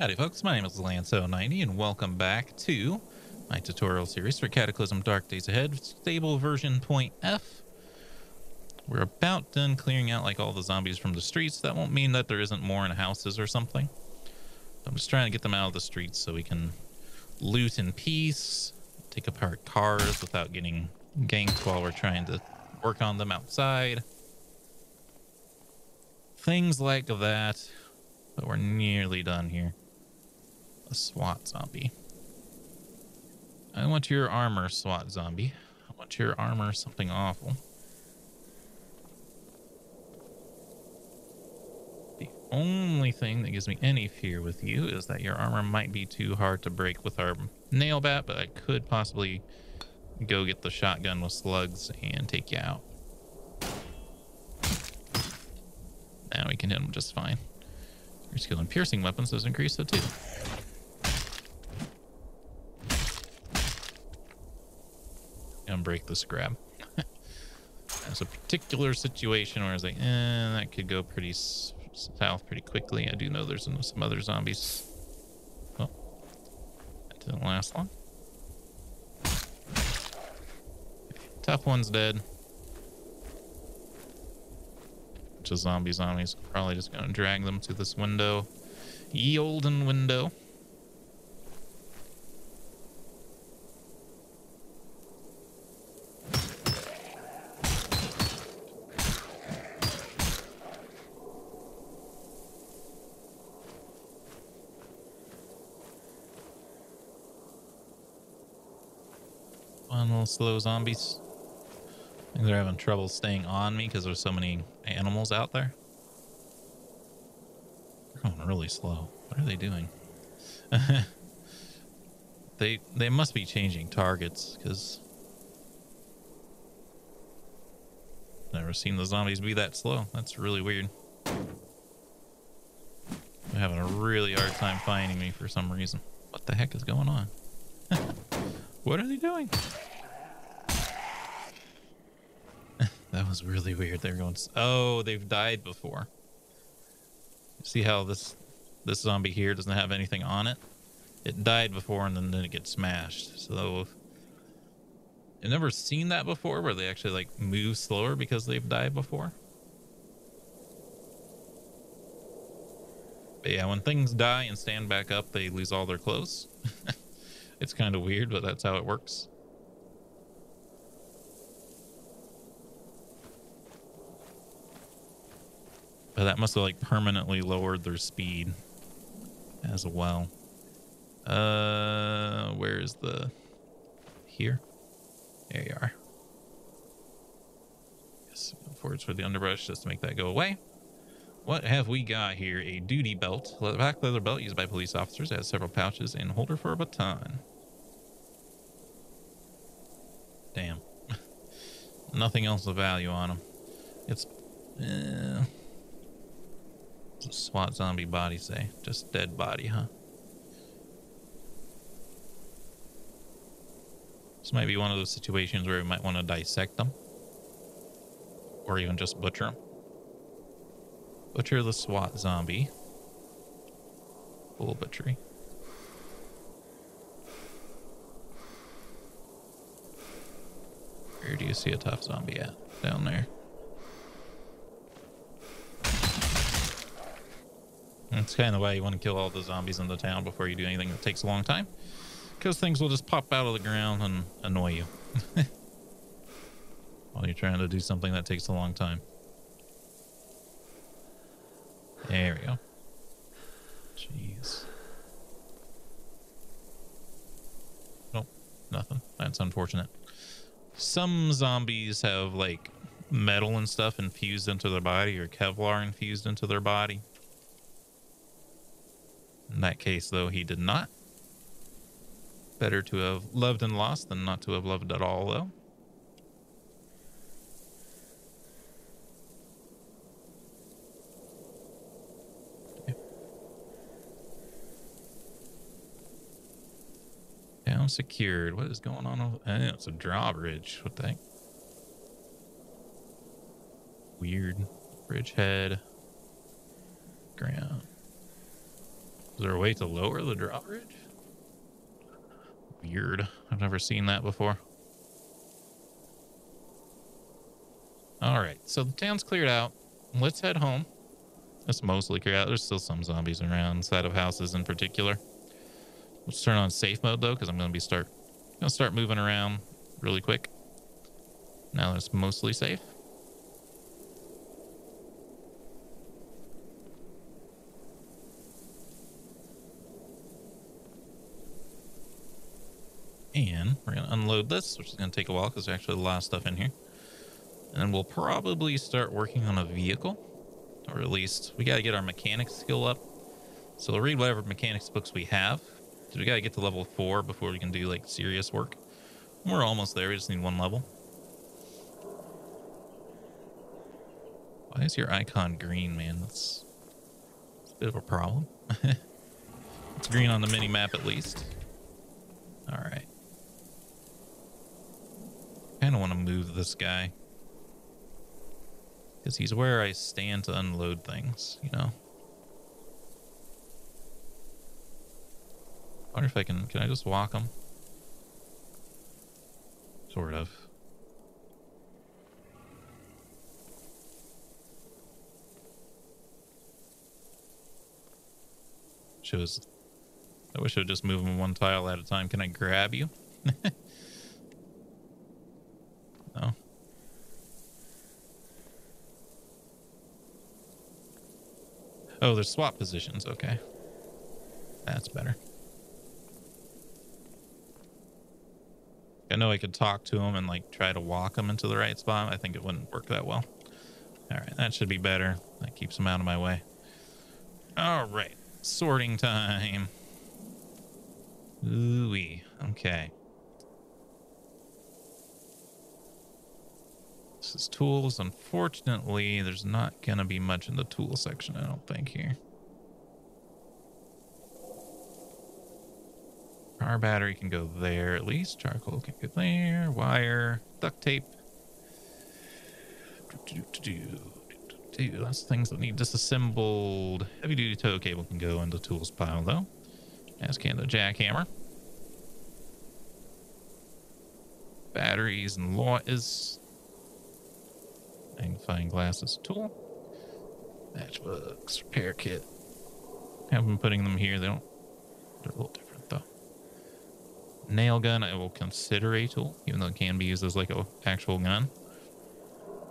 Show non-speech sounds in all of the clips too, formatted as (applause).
Howdy folks, my name is Lanceo90 and welcome back to my tutorial series for Cataclysm Dark Days Ahead, stable version point F. We're about done clearing out like all the zombies from the streets. That won't mean that there isn't more in houses or something. I'm just trying to get them out of the streets so we can loot in peace, take apart cars without getting ganked while we're trying to work on them outside. Things like that. But we're nearly done here. A SWAT zombie. I want your armor, SWAT zombie. I want your armor something awful. The only thing that gives me any fear with you is that your armor might be too hard to break with our nail bat, but I could possibly go get the shotgun with slugs and take you out. Now we can hit him just fine. Your skill in piercing weapons does increased, so too. Break this grab. (laughs) There's a particular situation where I was like, eh, that could go pretty south pretty quickly. I do know there's some other zombies. Well, that didn't last long. Tough one's dead. Bunch of zombie zombies. Probably just gonna drag them to this window. Ye olden window. Slow zombies they're having trouble staying on me because there's so many animals out there. They're going really slow. What are they doing? (laughs) they they must be changing targets because never seen the zombies be that slow. That's really weird. They're having a really hard time finding me for some reason. What the heck is going on? (laughs) what are they doing? That was really weird. They're going. Oh, they've died before. See how this this zombie here doesn't have anything on it? It died before and then, then it gets smashed. So I've never seen that before where they actually like move slower because they've died before. But yeah, when things die and stand back up, they lose all their clothes. (laughs) it's kind of weird, but that's how it works. But that must have like permanently lowered their speed as well. Uh, where's the here? There you are. Yes, forwards for the underbrush just to make that go away. What have we got here? A duty belt, black leather belt used by police officers. It has several pouches and holder for a baton. Damn. (laughs) Nothing else of value on them. It's, uh, SWAT zombie body say? Just dead body, huh? This might be one of those situations where we might want to dissect them. Or even just butcher them. Butcher the SWAT zombie. Full butchery. Where do you see a tough zombie at? Down there. That's kind of why you want to kill all the zombies in the town before you do anything that takes a long time. Because things will just pop out of the ground and annoy you. (laughs) While you're trying to do something that takes a long time. There we go. Jeez. Nope, nothing. That's unfortunate. Some zombies have like metal and stuff infused into their body or Kevlar infused into their body. In that case, though, he did not. Better to have loved and lost than not to have loved at all, though. Down secured. What is going on? Over eh, it's a drawbridge. What the heck? Weird. Bridgehead. Ground. Is there a way to lower the drawbridge? Weird. I've never seen that before. All right, so the town's cleared out. Let's head home. It's mostly cleared out. There's still some zombies around, inside of houses in particular. Let's turn on safe mode though, because I'm gonna be start gonna start moving around really quick. Now it's mostly safe. And we're going to unload this, which is going to take a while because there's actually a lot of stuff in here. And then we'll probably start working on a vehicle. Or at least we got to get our mechanics skill up. So we'll read whatever mechanics books we have. We got to get to level four before we can do like serious work. We're almost there. We just need one level. Why is your icon green, man? That's, that's a bit of a problem. (laughs) it's green on the mini map at least. All right. I kind of want to move this guy. Because he's where I stand to unload things, you know? I wonder if I can... Can I just walk him? Sort of. Shows... I wish I would just move him one tile at a time. Can I grab you? (laughs) no. Oh, there's swap positions. Okay. That's better. I know I could talk to him and like try to walk him into the right spot. I think it wouldn't work that well. All right, that should be better. That keeps him out of my way. All right, sorting time. Ooh. Okay. Tools. Unfortunately, there's not going to be much in the tool section, I don't think, here. Car battery can go there at least. Charcoal can go there. Wire, duct tape. That's things that need disassembled. Heavy duty tow cable can go in the tools pile though. As can the jackhammer. Batteries and law is Magnifying glasses tool. Matchbooks, repair kit. Have been putting them here. They don't. They're a little different though. Nail gun. I will consider a tool, even though it can be used as like a actual gun.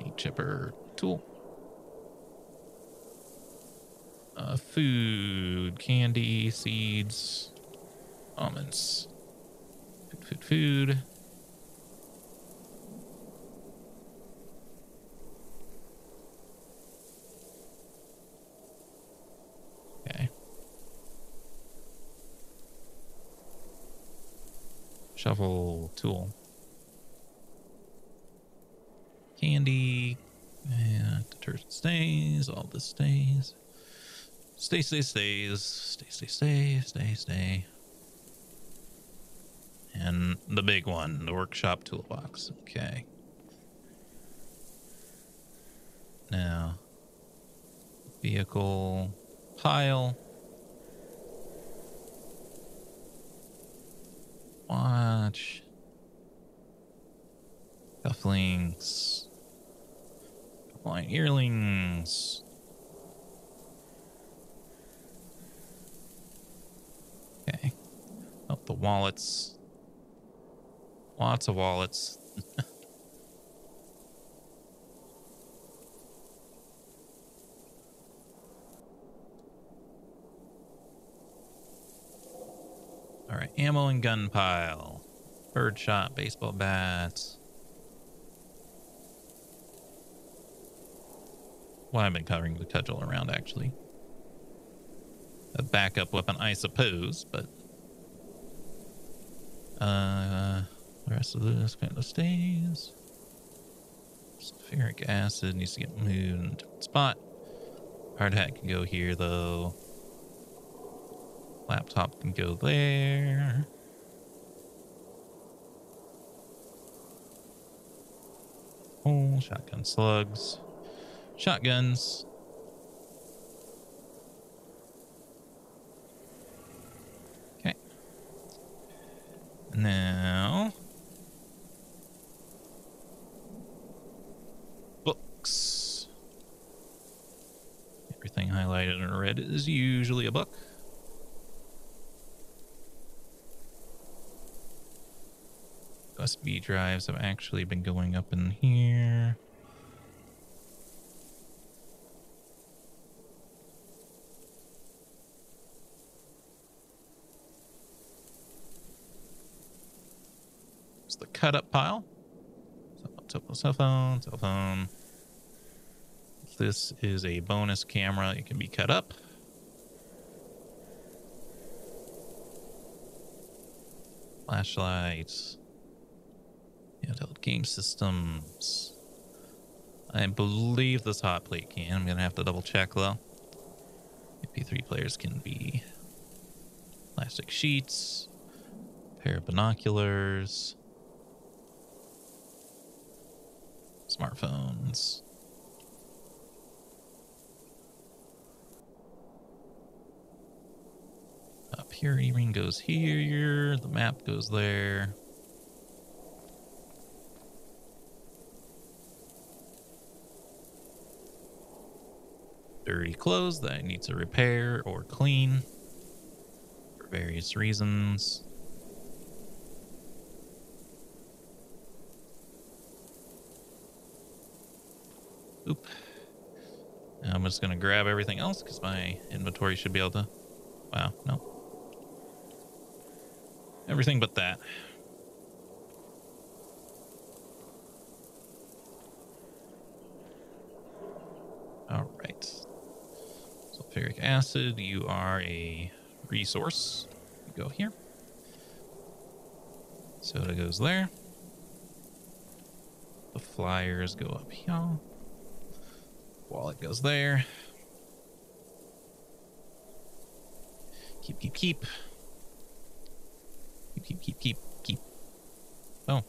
A chipper tool. Uh, food, candy, seeds, almonds, food, food, food. Okay. Shovel tool. Candy. Yeah, detergent stays. All this stays. Stay, stay, stays. Stay, stay, stay, stay, stay. And the big one, the workshop toolbox. Okay. Now, vehicle pile. Watch. Cufflinks. Line earrings. Okay. Oh, the wallets. Lots of wallets. (laughs) ammo and gun pile. Bird shot, baseball bats. Well, I've been covering the cudgel around, actually a backup weapon, I suppose, but uh, the rest of this kind of stays. Sulfuric acid needs to get moved in a different spot. Hard hat can go here, though. Laptop can go there. Oh, shotgun slugs. Shotguns. Okay. Now... Books. Everything highlighted in red is usually a book. USB drives have actually been going up in here. It's the cut up pile. Cell phone, cell phone. This is a bonus camera. It can be cut up. Flashlights. Handheld game systems. I believe this hot plate can. I'm to have to double check though. MP3 players can be plastic sheets, pair of binoculars, smartphones. Up here, ring goes here. The map goes there. Dirty clothes that need to repair or clean for various reasons. Oop. I'm just going to grab everything else because my inventory should be able to... Wow, no. Everything but that. All right. Sulfuric acid, you are a resource. You go here. Soda goes there. The flyers go up here. Wallet goes there. Keep, keep, keep. Keep, keep, keep, keep, keep. Oh.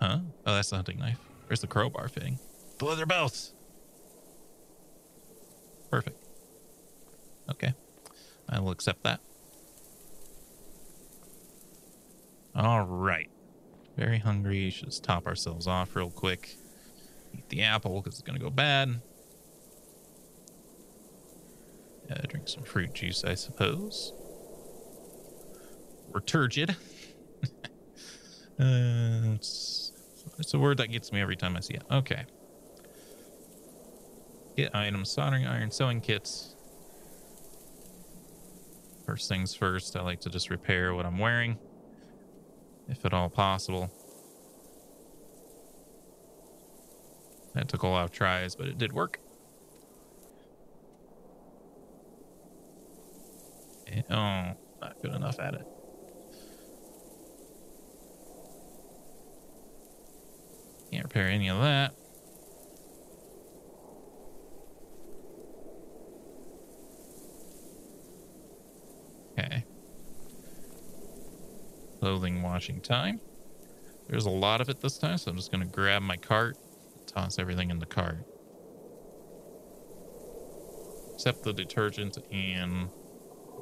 Huh? Oh, that's the hunting knife. Where's the crowbar fitting? The leather belt. Perfect. Okay. I will accept that. All right. Very hungry. Should just top ourselves off real quick. Eat the apple because it's going to go bad. Yeah, drink some fruit juice, I suppose. Or turgid. (laughs) uh, it's, it's a word that gets me every time I see it. Okay. Kit items, soldering iron, sewing kits. First things first, I like to just repair what I'm wearing, if at all possible. That took a lot of tries, but it did work. Eh, oh, not good enough at it. Can't repair any of that. Okay. Clothing washing time. There's a lot of it this time, so I'm just going to grab my cart, toss everything in the cart. Except the detergent and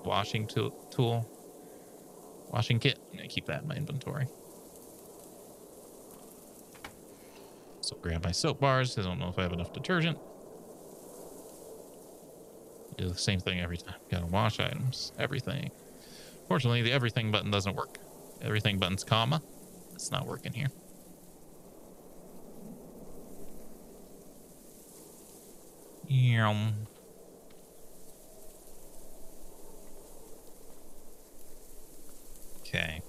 washing tool. Washing kit. I'm going to keep that in my inventory. So grab my soap bars. I don't know if I have enough detergent. Do the same thing every time. Gotta wash items. Everything. Fortunately, the everything button doesn't work. Everything button's comma. It's not working here. Yum. Okay.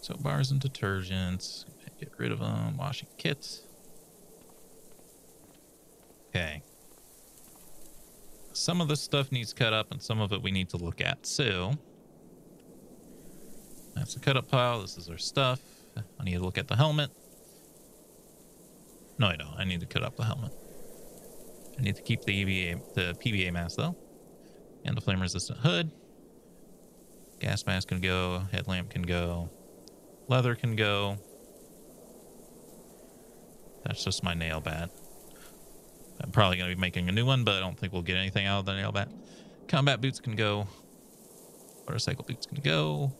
So bars and detergents. Get rid of them. Washing kits. Okay. Some of this stuff needs cut up and some of it we need to look at. So that's a cut up pile. This is our stuff. I need to look at the helmet. No, I don't. I need to cut up the helmet. I need to keep the EVA, the PBA mask though, and the flame resistant hood. Gas mask can go. Headlamp can go. Leather can go. That's just my nail bat. I'm probably going to be making a new one, but I don't think we'll get anything out of the nailbat. Combat boots can go. Motorcycle boots can go.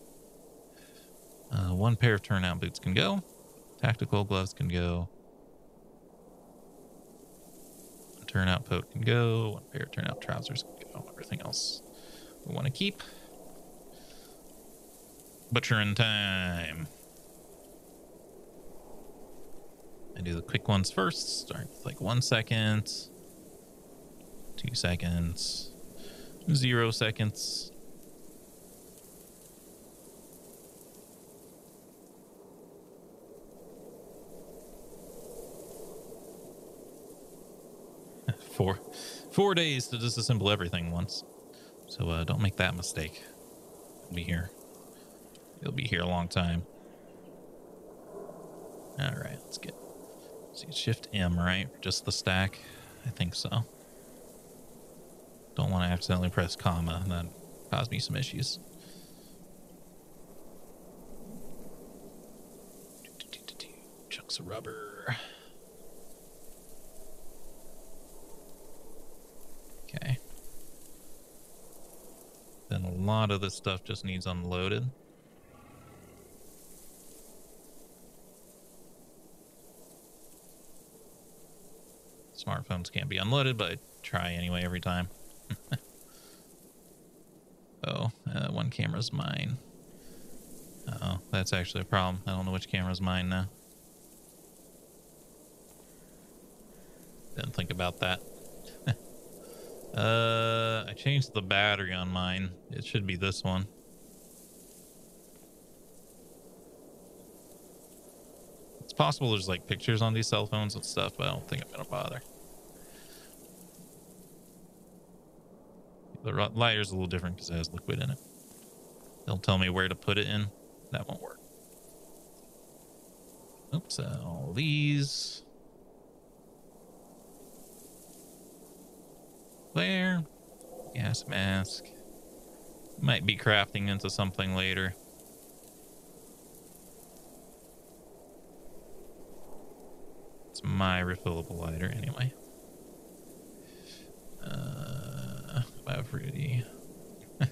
Uh, one pair of turnout boots can go. Tactical gloves can go. Turnout coat can go. One pair of turnout trousers can go. Everything else we want to keep. Butchering time. I do the quick ones first. Start with like one second, two seconds, zero seconds. (laughs) four four days to disassemble everything once. So uh, don't make that mistake. Be here. You'll be here a long time. All right, let's get shift M, right? Just the stack. I think so. Don't want to accidentally press comma and then cause me some issues. Chunks of rubber. Okay. Then a lot of this stuff just needs unloaded. Smartphones can't be unloaded, but I try anyway every time. (laughs) oh, uh, one camera's mine. oh, that's actually a problem. I don't know which camera's mine now. Didn't think about that. (laughs) uh, I changed the battery on mine. It should be this one. It's possible there's like pictures on these cell phones and stuff, but I don't think I'm gonna bother. The lighter's a little different because it has liquid in it. They'll tell me where to put it in. That won't work. Oops, uh, all these. There. Gas mask. Might be crafting into something later. It's my refillable lighter anyway. Uh, Fruity. (laughs)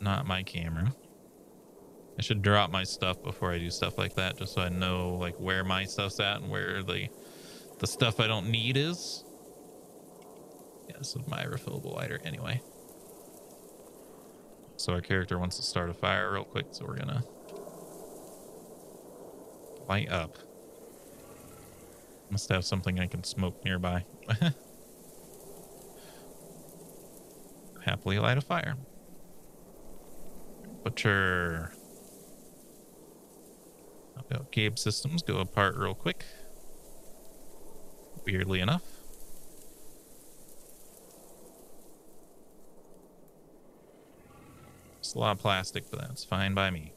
Not my camera. I should drop my stuff before I do stuff like that, just so I know like where my stuff's at and where the the stuff I don't need is. Yeah, this is my refillable lighter anyway. So our character wants to start a fire real quick, so we're gonna light up. Must have something I can smoke nearby. (laughs) Happily light a fire. Butcher. About Gabe systems go apart real quick. Weirdly enough. It's a lot of plastic, but that's fine by me.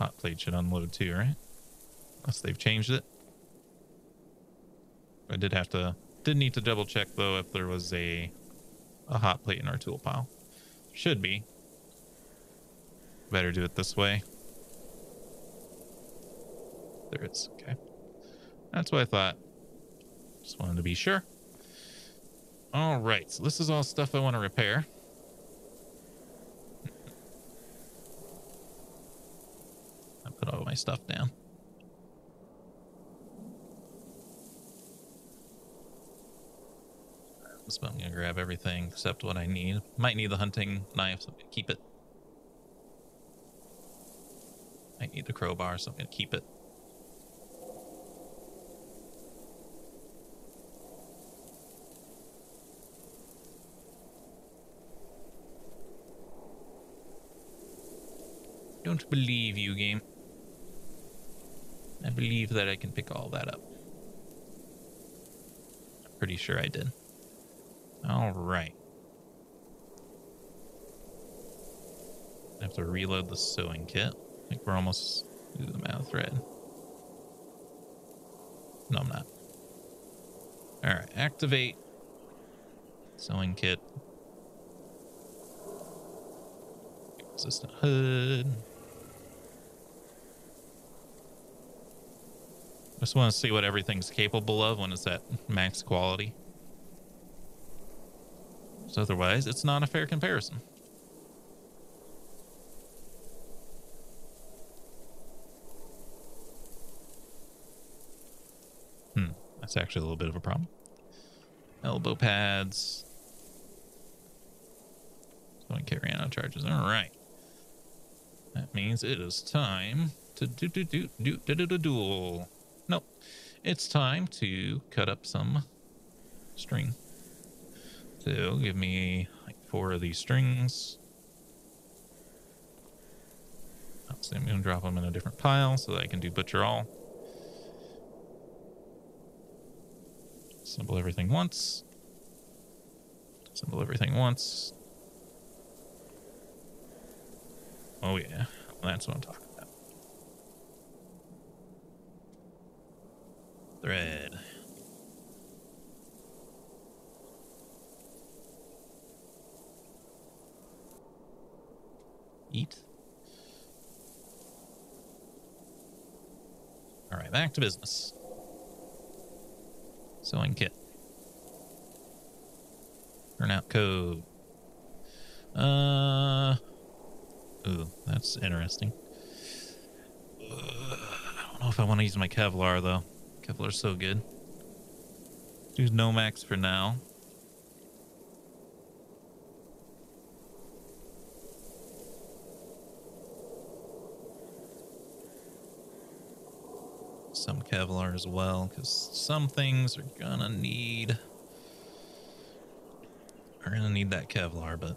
Hot plate should unload too, right? Unless they've changed it. I did have to, did need to double check though if there was a, a hot plate in our tool pile. Should be. Better do it this way. There is, okay. That's what I thought. Just wanted to be sure. All right, so this is all stuff I want to repair. put all my stuff down. I'm gonna grab everything except what I need. Might need the hunting knife, so I'm gonna keep it. I need the crowbar, so I'm gonna keep it. Don't believe you, game. I believe that I can pick all that up. Pretty sure I did. All right. I have to reload the sewing kit. I think we're almost to the mouth thread. No, I'm not. All right, activate sewing kit. Resistant hood. Just want to see what everything's capable of when it's at max quality. So otherwise, it's not a fair comparison. Hmm, that's actually a little bit of a problem. Elbow pads. Don't carry on charges. All right. That means it is time to do do do do do do do duel. Nope. It's time to cut up some string. So give me like four of these strings. I'm going to drop them in a different pile so that I can do butcher all. Assemble everything once. Assemble everything once. Oh yeah, that's what I'm talking Thread. Eat. All right, back to business. Sewing kit. Turnout coat. Uh. Ooh, that's interesting. Uh, I don't know if I want to use my Kevlar though. Kevlar's so good. Use Nomex for now. Some Kevlar as well, because some things are gonna need are gonna need that Kevlar, but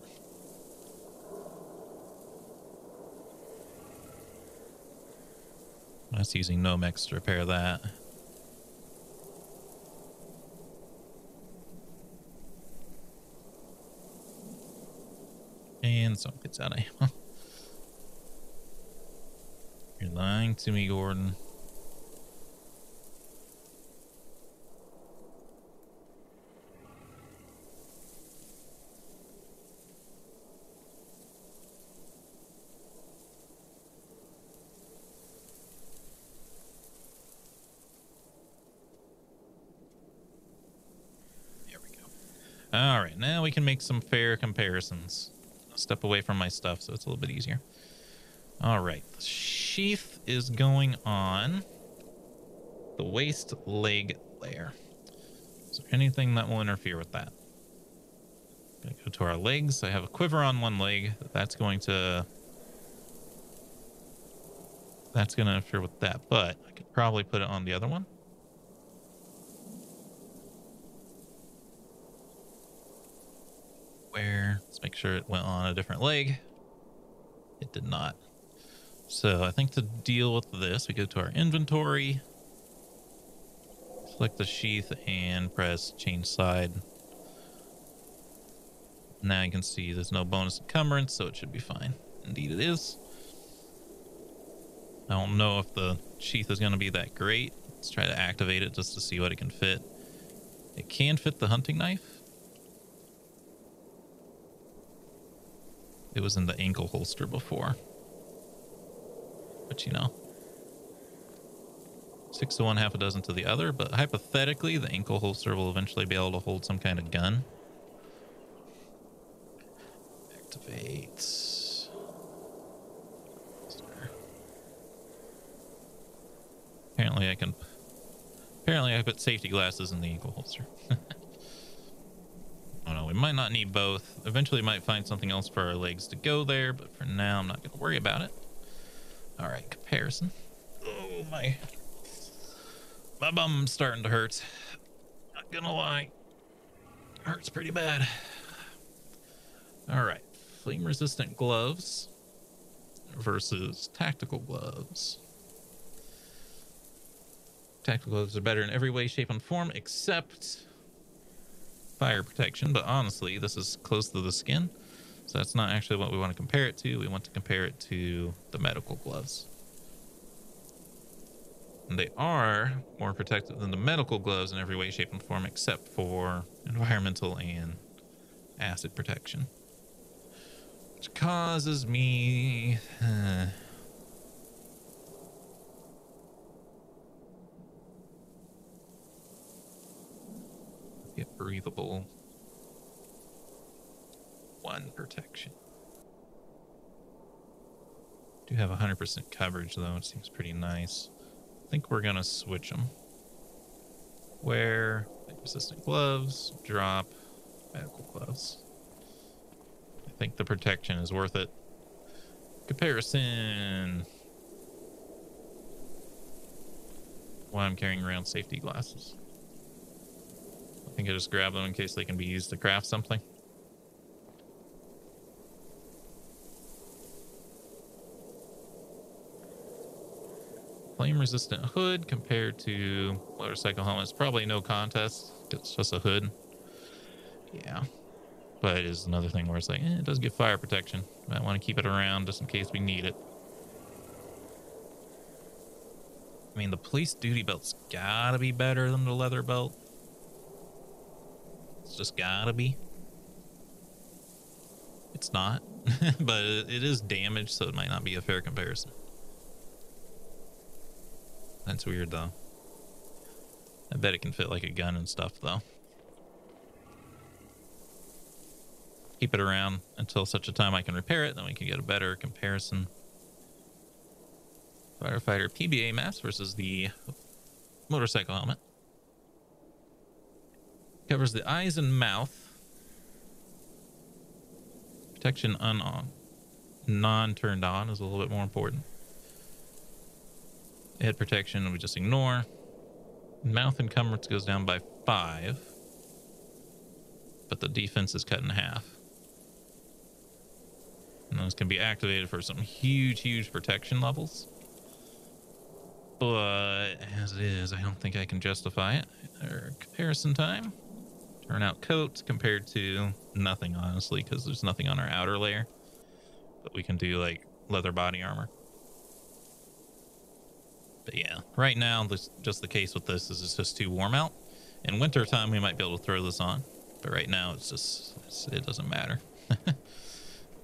That's using Nomex to repair that. And some gets out of ammo. (laughs) You're lying to me, Gordon. There we go. All right, now we can make some fair comparisons. Step away from my stuff so it's a little bit easier. All right, the sheath is going on the waist leg layer. Is there anything that will interfere with that? Gonna go to our legs. I have a quiver on one leg. That's going to that's going to interfere with that, but I could probably put it on the other one. Where let's make sure it went on a different leg. It did not. So i think to deal with this we go to our inventory select the sheath and press change side. Now you can see there's no bonus encumbrance so it should be fine. Indeed it is. I don't know if the sheath is going to be that great. Let's try to activate it just to see what it can fit. It can fit the hunting knife It was in the ankle holster before. But you know. Six to one, half a dozen to the other, but hypothetically, the ankle holster will eventually be able to hold some kind of gun. Activate. Apparently I can... Apparently I put safety glasses in the ankle holster. (laughs) We might not need both. Eventually, might find something else for our legs to go there, but for now, I'm not going to worry about it. All right, comparison. Oh, my. My bum's starting to hurt. Not going to lie. Hurts pretty bad. All right. Flame resistant gloves versus tactical gloves. Tactical gloves are better in every way, shape, and form except fire protection, but honestly, this is close to the skin. So that's not actually what we want to compare it to. We want to compare it to the medical gloves. And they are more protective than the medical gloves in every way, shape, and form, except for environmental and acid protection. Which causes me... Uh, breathable. One protection. Do have 100% coverage though. It seems pretty nice. I think we're gonna switch them. Wear resistant gloves, drop medical gloves. I think the protection is worth it. Comparison. Why I'm carrying around safety glasses. I think I just grab them in case they can be used to craft something. Flame resistant hood compared to motorcycle helmet is probably no contest. It's just a hood. Yeah. But it is another thing where it's like, eh, it does give fire protection. Might want to keep it around just in case we need it. I mean, the police duty belt's gotta be better than the leather belt. It's just gotta be. It's not, (laughs) but it is damaged, so it might not be a fair comparison. That's weird, though. I bet it can fit like a gun and stuff, though. Keep it around until such a time I can repair it, then we can get a better comparison. Firefighter PBA mask versus the motorcycle helmet. Covers the eyes and mouth. Protection on non turned on is a little bit more important. Head protection we just ignore. Mouth encumbrance goes down by five. But the defense is cut in half. And those can be activated for some huge, huge protection levels. But as it is, I don't think I can justify it. Or comparison time. Turnout coat compared to nothing, honestly, because there's nothing on our outer layer. But we can do like leather body armor. But yeah, right now, this, just the case with this is it's just too warm out. In winter time, we might be able to throw this on. But right now, it's just, it's, it doesn't matter. (laughs)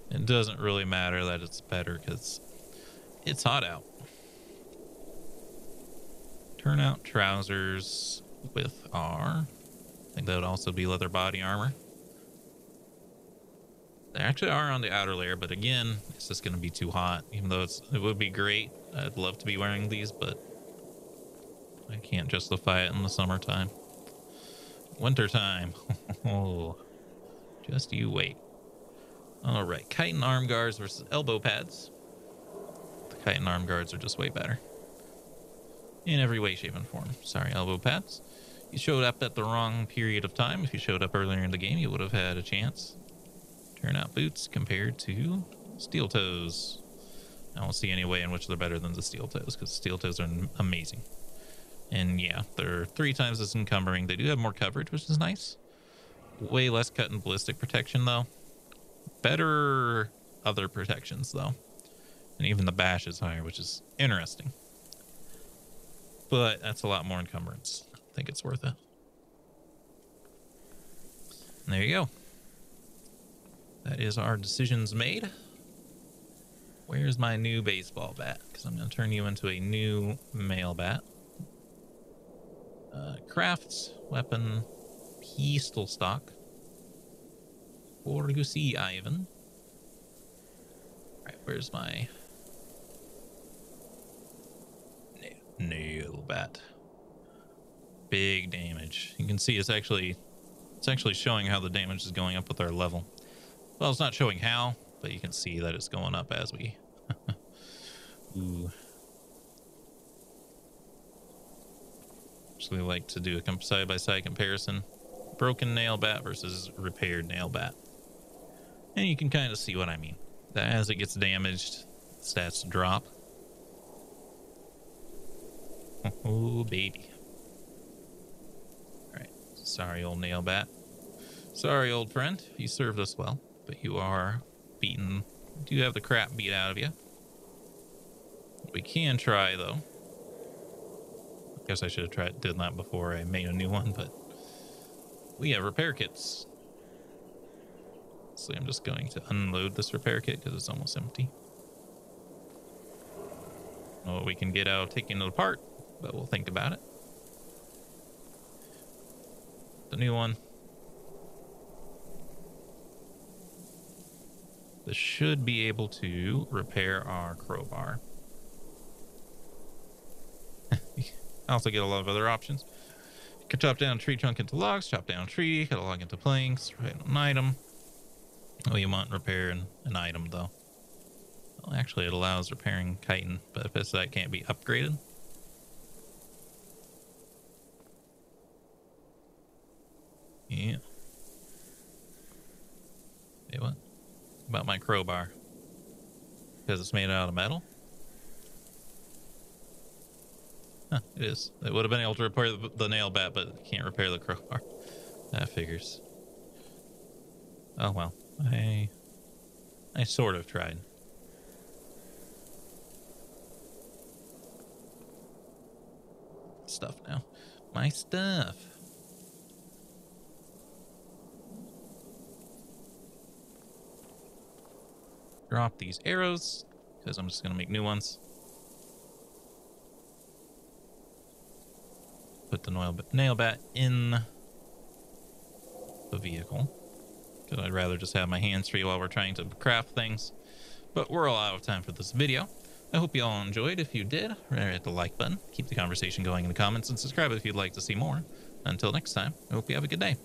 it doesn't really matter that it's better because it's hot out. Turnout trousers with our, think that would also be leather body armor. They actually are on the outer layer, but again, it's just going to be too hot. Even though it's it would be great, I'd love to be wearing these, but I can't justify it in the summertime. Wintertime, (laughs) oh, just you wait. All right, chitin arm guards versus elbow pads. The chitin arm guards are just way better in every way, shape, and form. Sorry, elbow pads. You showed up at the wrong period of time. If you showed up earlier in the game, you would have had a chance. Turnout boots compared to steel toes. I don't see any way in which they're better than the steel toes because steel toes are amazing. And yeah, they're three times as encumbering. They do have more coverage, which is nice. Way less cut and ballistic protection, though. Better other protections, though. And even the bash is higher, which is interesting. But that's a lot more encumbrance. Think it's worth it. And there you go. That is our decisions made. Where's my new baseball bat? Because I'm going to turn you into a new nail bat. Uh, crafts, weapon, pistol stock. See, Ivan. Alright, where's my nail bat? Big damage. You can see it's actually it's actually showing how the damage is going up with our level. Well, it's not showing how, but you can see that it's going up as we... (laughs) Ooh. Actually like to do a side-by-side -side comparison. Broken nail bat versus repaired nail bat. And you can kind of see what I mean. That as it gets damaged, stats drop. (laughs) Oh, baby. Sorry, old nail bat. Sorry, old friend. You served us well but you are beaten. Do you have the crap beat out of you. We can try though. I guess I should have tried did that before I made a new one, but we have repair kits. So I'm just going to unload this repair kit because it's almost empty. Know what we can get out of taking it apart, but we'll think about it. The new one. This should be able to repair our crowbar. (laughs) I also get a lot of other options. You can chop down a tree trunk into logs, chop down a tree, cut a log into planks, right an item. Oh, you want repair an item though. Well, actually it allows repairing chitin, but if it's that can't be upgraded. Yeah. Hey, what? About my crowbar. Because it's made out of metal? Huh, it is. It would have been able to repair the, the nail bat, but can't repair the (laughs) crowbar. That figures. Oh well. I I sort of tried. Stuff now. My stuff. Drop these arrows because I'm just going to make new ones. Put the nail, nail bat in the vehicle. Because I'd rather just have my hands free while we're trying to craft things. But we're all out of time for this video. I hope you all enjoyed. If you did, hit the like button. Keep the conversation going in the comments and subscribe if you'd like to see more. Until next time, I hope you have a good day.